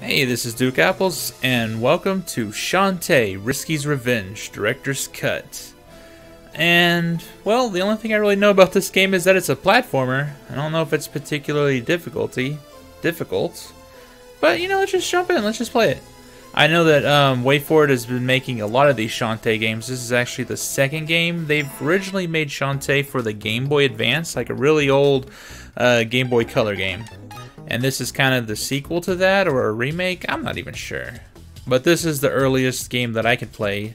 Hey, this is Duke Apples, and welcome to Shantae Risky's Revenge Director's Cut. And, well, the only thing I really know about this game is that it's a platformer. I don't know if it's particularly difficulty, difficult, but you know, let's just jump in, let's just play it. I know that um, WayForward has been making a lot of these Shantae games. This is actually the second game. They've originally made Shantae for the Game Boy Advance, like a really old uh, Game Boy Color game. And this is kind of the sequel to that or a remake? I'm not even sure. But this is the earliest game that I could play.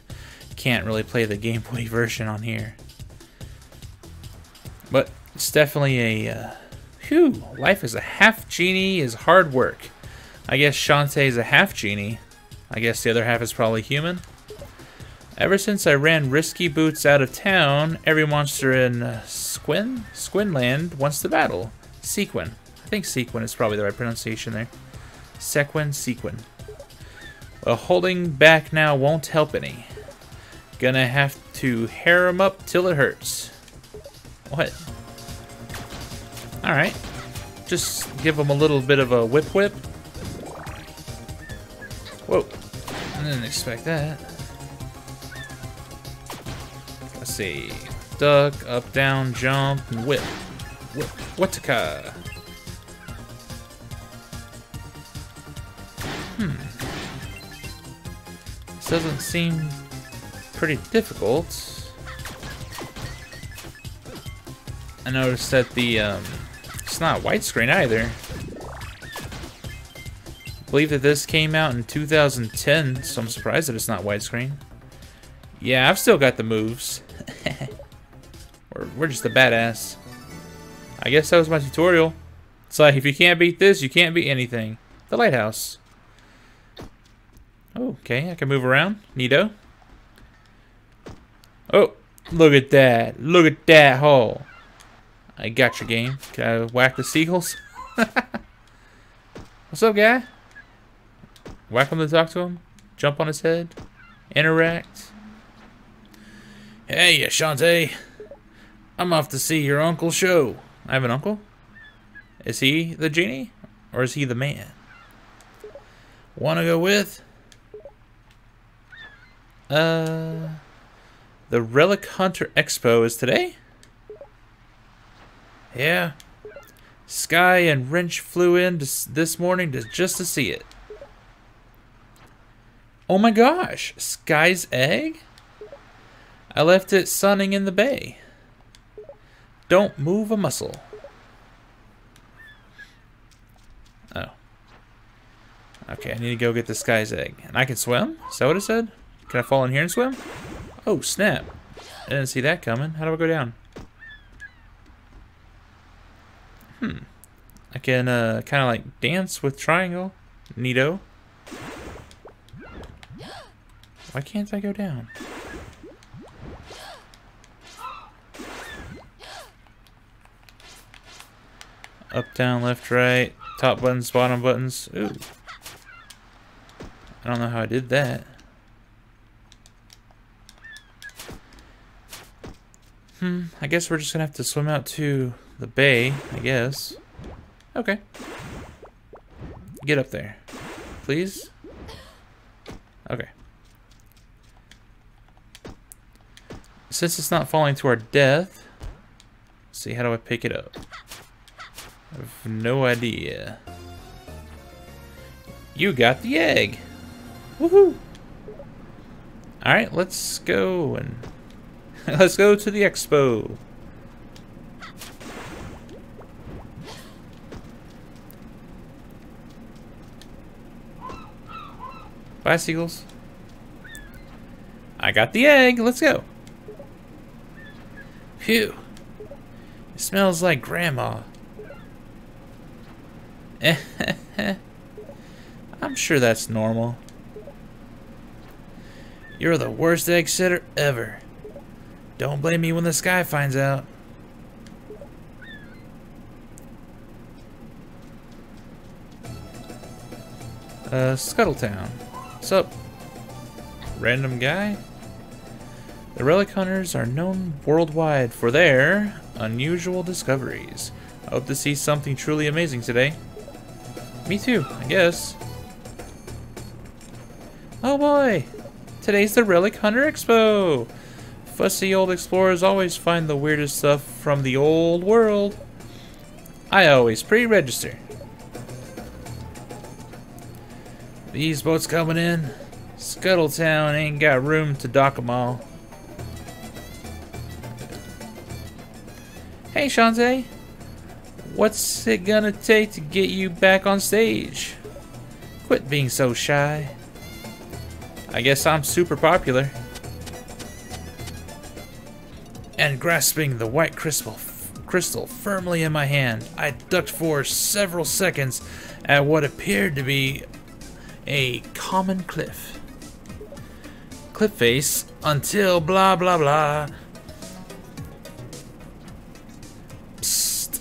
Can't really play the Game Boy version on here. But it's definitely a... Uh, whew, life as a half genie is hard work. I guess Shantae is a half genie. I guess the other half is probably human. Ever since I ran Risky Boots out of town, every monster in uh, Squin? Squinland wants to battle. Sequin. Think sequin is probably the right pronunciation there. Sequin, sequin. Well, holding back now won't help any. Gonna have to hair him up till it hurts. What? Alright. Just give him a little bit of a whip whip. Whoa. I didn't expect that. Let's see. Duck, up, down, jump, and whip. Whip. Whataka. Hmm. This doesn't seem pretty difficult. I noticed that the, um, it's not widescreen either. I believe that this came out in 2010, so I'm surprised that it's not widescreen. Yeah, I've still got the moves. we're, we're just a badass. I guess that was my tutorial. It's like, if you can't beat this, you can't beat anything. The lighthouse. Okay, I can move around. Neato. Oh, look at that. Look at that hole. I got your game. Can I whack the seagulls? What's up, guy? Whack him to talk to him? Jump on his head? Interact? Hey, Ashante. I'm off to see your uncle's show. I have an uncle? Is he the genie? Or is he the man? Wanna go with? Uh, the Relic Hunter Expo is today? Yeah. Sky and Wrench flew in to, this morning to, just to see it. Oh my gosh, Sky's egg? I left it sunning in the bay. Don't move a muscle. Oh. Okay, I need to go get the Sky's egg. And I can swim? Is that what it said? Can I fall in here and swim? Oh, snap. I didn't see that coming. How do I go down? Hmm. I can uh, kind of like dance with triangle. Neato. Why can't I go down? Up, down, left, right. Top buttons, bottom buttons. Ooh. I don't know how I did that. Hmm, I guess we're just gonna have to swim out to the bay, I guess. Okay. Get up there. Please? Okay. Since it's not falling to our death, see, how do I pick it up? I have no idea. You got the egg! Woohoo! Alright, let's go and Let's go to the expo. Bye, seagulls. I got the egg. Let's go. Phew. It smells like grandma. I'm sure that's normal. You're the worst egg setter ever. Don't blame me when the sky finds out. Uh, Scuttletown. What's up? Random guy? The relic hunters are known worldwide for their unusual discoveries. I hope to see something truly amazing today. Me too, I guess. Oh boy! Today's the Relic Hunter Expo! Fussy old explorers always find the weirdest stuff from the old world. I always pre-register. These boats coming in. Scuttletown ain't got room to dock 'em all. Hey, Shantae. What's it gonna take to get you back on stage? Quit being so shy. I guess I'm super popular. And grasping the white crystal, crystal firmly in my hand, I ducked for several seconds at what appeared to be a common cliff. Cliff face until blah blah blah. Psst.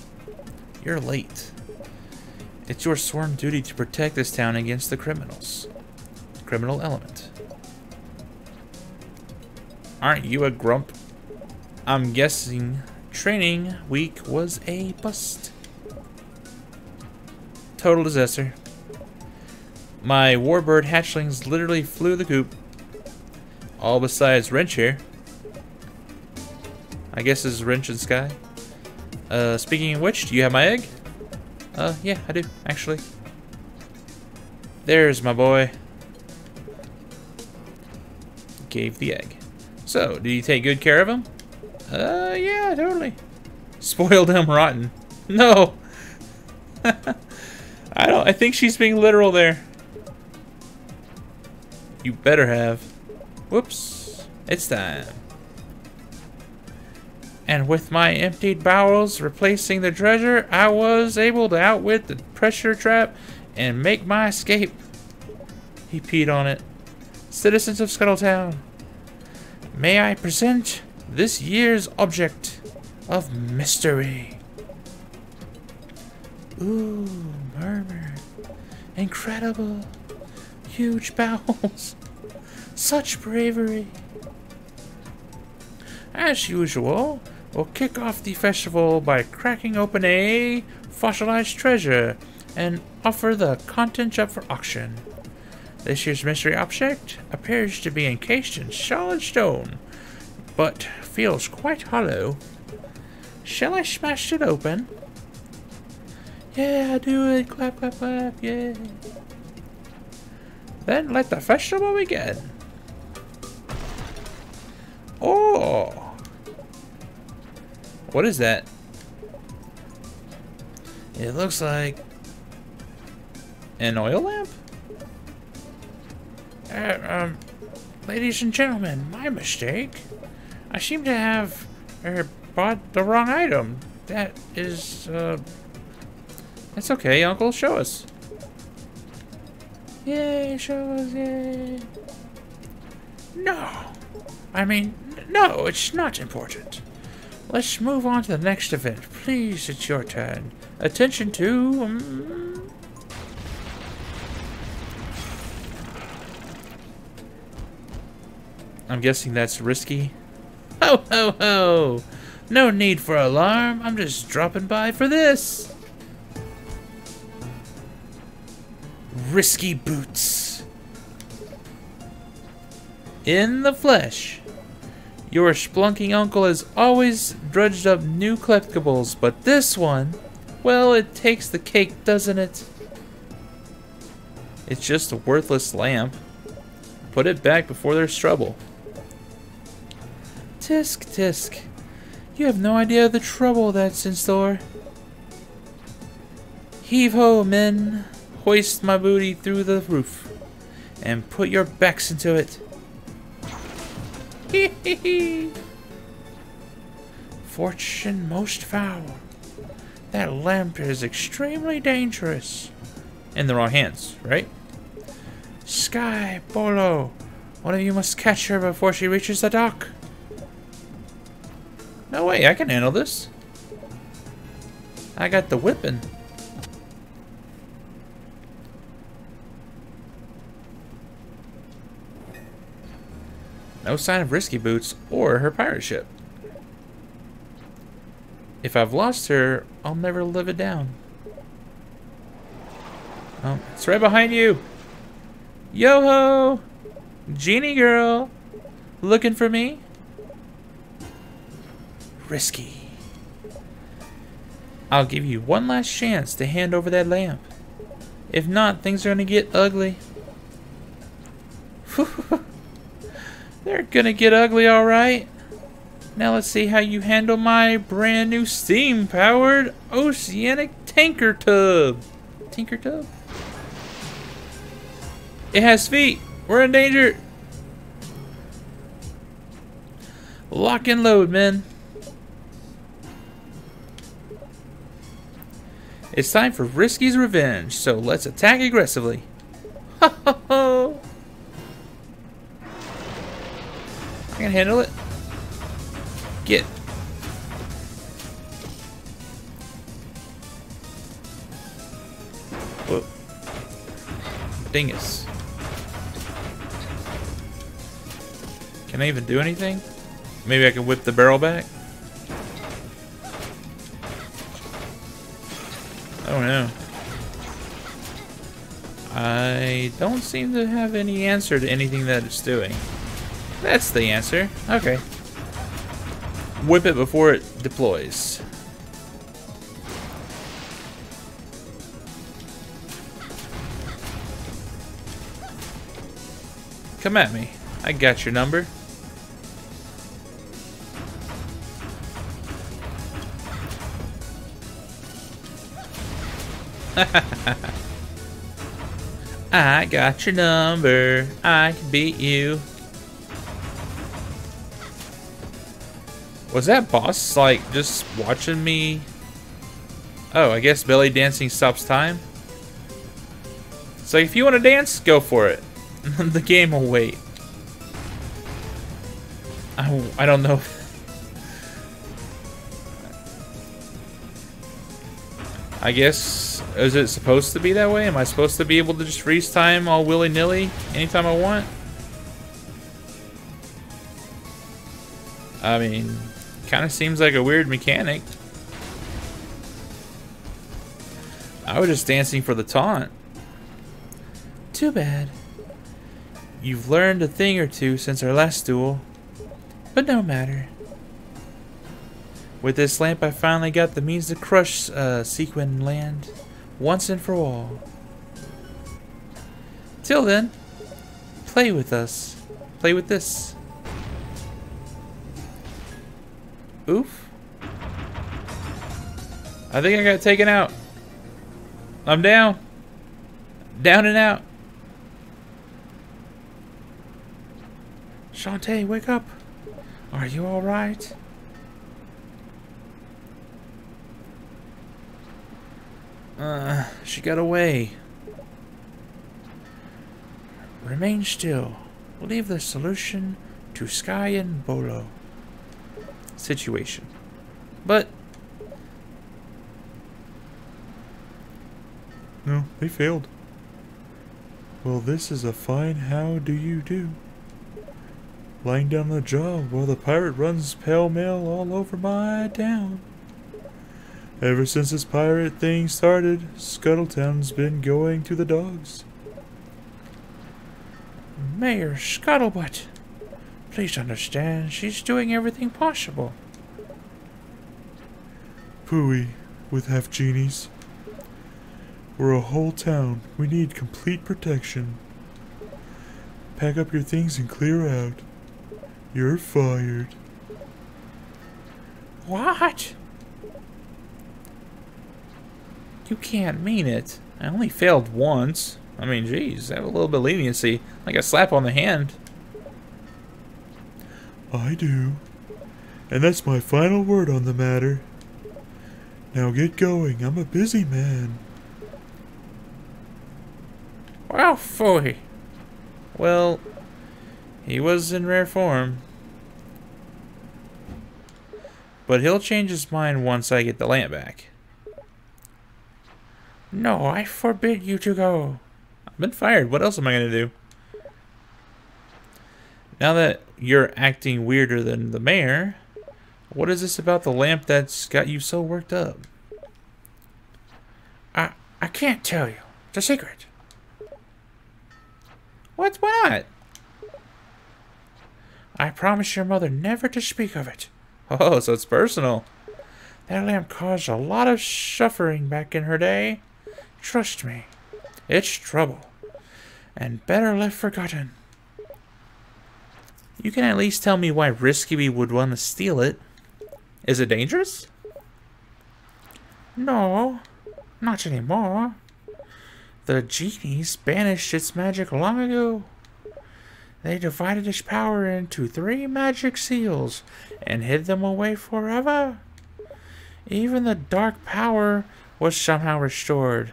You're late. It's your sworn duty to protect this town against the criminals. Criminal element. Aren't you a grump? I'm guessing training week was a bust. Total disaster. My warbird hatchlings literally flew the coop. All besides Wrench here. I guess is Wrench and Sky. Uh, speaking of which, do you have my egg? Uh, yeah, I do, actually. There's my boy. Gave the egg. So, did you take good care of him? Uh, yeah, totally. Spoiled him rotten. No! I don't, I think she's being literal there. You better have. Whoops. It's time. And with my emptied bowels replacing the treasure, I was able to outwit the pressure trap and make my escape. He peed on it. Citizens of Scuttletown, may I present this year's object of mystery. Ooh, murmur. Incredible. Huge bowels. Such bravery. As usual, we'll kick off the festival by cracking open a fossilized treasure and offer the contents up for auction. This year's mystery object appears to be encased in solid stone, but feels quite hollow. Shall I smash it open? Yeah, do it. Clap, clap, clap. Yeah. Then let the festival begin. Oh! What is that? It looks like an oil lamp? Uh, um, ladies and gentlemen, my mistake. I seem to have uh, bought the wrong item. That is, uh... It's okay, Uncle. Show us. Yay, show us, yay. No. I mean, no, it's not important. Let's move on to the next event. Please, it's your turn. Attention to... Um, I'm guessing that's risky. Ho, ho, ho! No need for alarm. I'm just dropping by for this. Risky boots. In the flesh. Your splunking uncle has always drudged up new collectibles, but this one, well, it takes the cake, doesn't it? It's just a worthless lamp. Put it back before there's trouble. Tisk, tisk. You have no idea the trouble that's in store. Heave ho, men. Hoist my booty through the roof. And put your backs into it. Hee hee hee. Fortune most foul. That lamp is extremely dangerous. In the wrong hands, right? Sky, Bolo. One of you must catch her before she reaches the dock. No way, I can handle this. I got the whipping. No sign of Risky Boots or her pirate ship. If I've lost her, I'll never live it down. Oh, it's right behind you. Yo-ho! Genie girl. Looking for me? Risky. I'll give you one last chance to hand over that lamp. If not, things are gonna get ugly. They're gonna get ugly, alright. Now let's see how you handle my brand new steam-powered oceanic tanker tub. Tinker tub? It has feet. We're in danger. Lock and load, men. It's time for Risky's revenge, so let's attack aggressively. I can handle it. Get. Whoa. Dingus. Can I even do anything? Maybe I can whip the barrel back? Oh no. I don't seem to have any answer to anything that it's doing. That's the answer. Okay. Whip it before it deploys. Come at me. I got your number. I got your number. I can beat you. Was that boss, like, just watching me? Oh, I guess belly dancing stops time? So if you want to dance, go for it. the game will wait. I, I don't know. I guess, is it supposed to be that way? Am I supposed to be able to just freeze time all willy-nilly anytime I want? I mean, kind of seems like a weird mechanic. I was just dancing for the taunt. Too bad. You've learned a thing or two since our last duel, but no matter. With this lamp, I finally got the means to crush uh, Sequin Land once and for all. Till then, play with us. Play with this. Oof. I think I got taken out. I'm down. Down and out. Shantae, wake up. Are you alright? Uh, she got away. Remain still. Leave the solution to Sky and Bolo. Situation. But... No, they failed. Well, this is a fine how do you do. Lying down the job while the pirate runs pell-mell all over my town. Ever since this pirate thing started, Scuttletown's been going to the dogs. Mayor Scuttlebutt, please understand, she's doing everything possible. Pooey, with half genies. We're a whole town. We need complete protection. Pack up your things and clear out. You're fired. What? You can't mean it. I only failed once. I mean, geez, have a little bit of leniency. Like a slap on the hand. I do. And that's my final word on the matter. Now get going. I'm a busy man. Well, phooey. Well, he was in rare form. But he'll change his mind once I get the lamp back. No, I forbid you to go. I've been fired. What else am I going to do? Now that you're acting weirder than the mayor, what is this about the lamp that's got you so worked up? I I can't tell you. It's a secret. What's what? Why not? I promise your mother never to speak of it. Oh, so it's personal. That lamp caused a lot of suffering back in her day. Trust me, it's trouble, and better left forgotten. You can at least tell me why Risky would want to steal it. Is it dangerous? No, not anymore. The genies banished its magic long ago. They divided its power into three magic seals and hid them away forever. Even the dark power was somehow restored.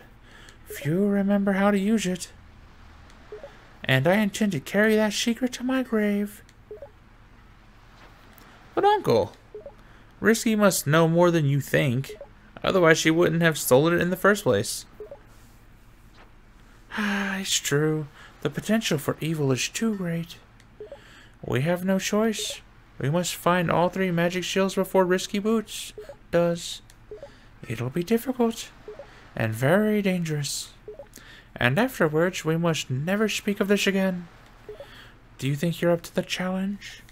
Few remember how to use it. And I intend to carry that secret to my grave. But Uncle, Risky must know more than you think. Otherwise she wouldn't have stolen it in the first place. Ah, it's true. The potential for evil is too great. We have no choice. We must find all three magic shields before Risky Boots does. It'll be difficult and very dangerous. And afterwards, we must never speak of this again. Do you think you're up to the challenge?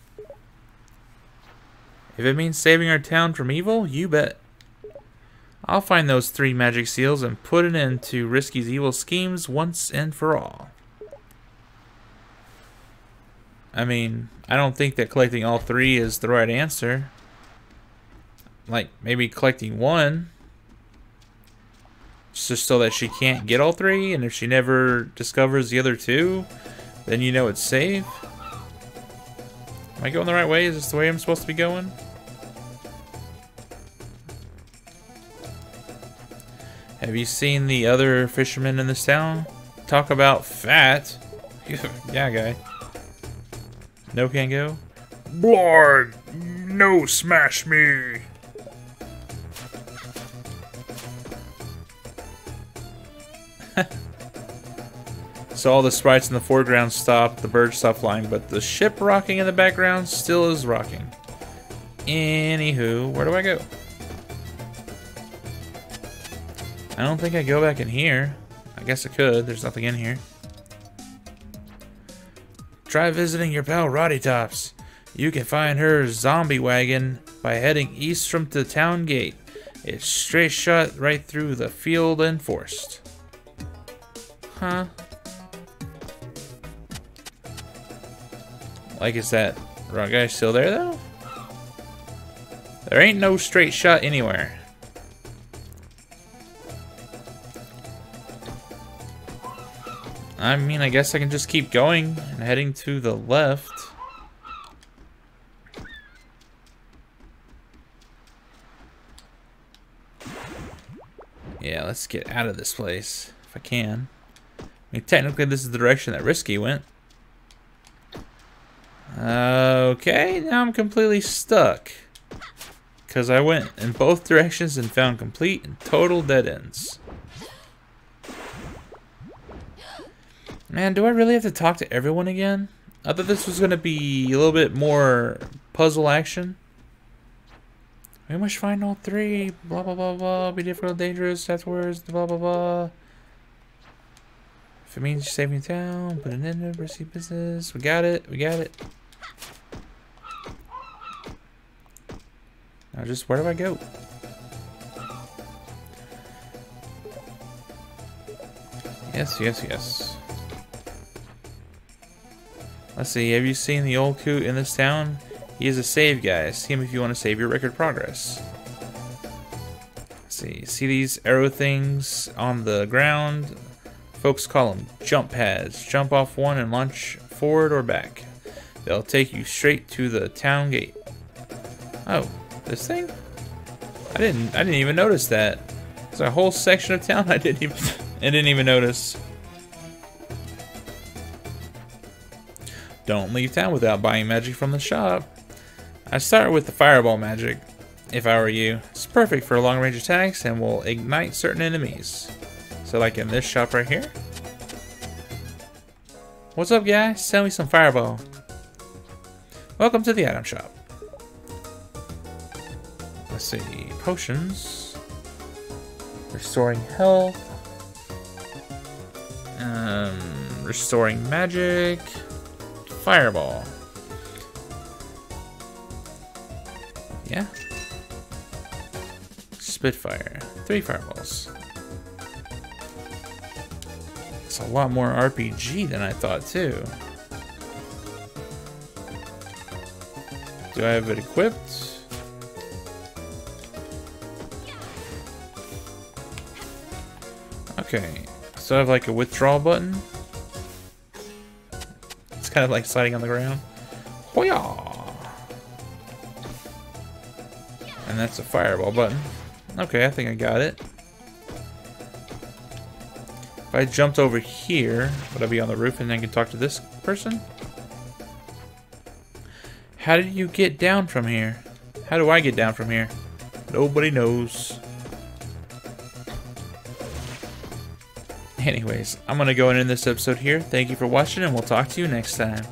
If it means saving our town from evil, you bet. I'll find those three magic seals and put an end to Risky's evil schemes once and for all. I mean, I don't think that collecting all three is the right answer. Like, maybe collecting one. Just so that she can't get all three, and if she never discovers the other two, then you know it's safe. Am I going the right way? Is this the way I'm supposed to be going? Have you seen the other fishermen in this town? Talk about fat. yeah, guy. No can go? Blind! No smash me! So all the sprites in the foreground stop, the birds stop flying, but the ship rocking in the background still is rocking. Anywho, where do I go? I don't think I go back in here. I guess I could, there's nothing in here. Try visiting your pal Rottytops. You can find her zombie wagon by heading east from the town gate. It's straight shot right through the field and forest. Huh? Like, is that wrong guy still there, though? There ain't no straight shot anywhere. I mean, I guess I can just keep going and heading to the left. Yeah, let's get out of this place, if I can. I mean, technically this is the direction that Risky went. Okay, now I'm completely stuck. Because I went in both directions and found complete and total dead ends. Man, do I really have to talk to everyone again? I thought this was going to be a little bit more puzzle action. We must find all three. Blah, blah, blah, blah. Be difficult, dangerous. Words. Blah, blah, blah. If it means saving town, put an end to risky business. We got it. We got it. Now just, where do I go? Yes, yes, yes. Let's see, have you seen the old coot in this town? He is a save guy. See him if you want to save your record progress. Let's see, see these arrow things on the ground? Folks call them jump pads. Jump off one and launch forward or back. They'll take you straight to the town gate. Oh, this thing? I didn't I didn't even notice that. There's a whole section of town I didn't even I didn't even notice. Don't leave town without buying magic from the shop. I start with the fireball magic, if I were you. It's perfect for long range attacks and will ignite certain enemies. So like in this shop right here. What's up guys? Sell me some fireball. Welcome to the item shop. See, potions. Restoring health. Um, restoring magic. Fireball. Yeah? Spitfire. Three fireballs. It's a lot more RPG than I thought, too. Do I have it equipped? Okay, so I have like a withdrawal button. It's kind of like sliding on the ground. Hoya! And that's a fireball button. Okay, I think I got it. If I jumped over here, would I be on the roof and then can talk to this person? How did you get down from here? How do I get down from here? Nobody knows. Anyways, I'm going to go and end this episode here. Thank you for watching, and we'll talk to you next time.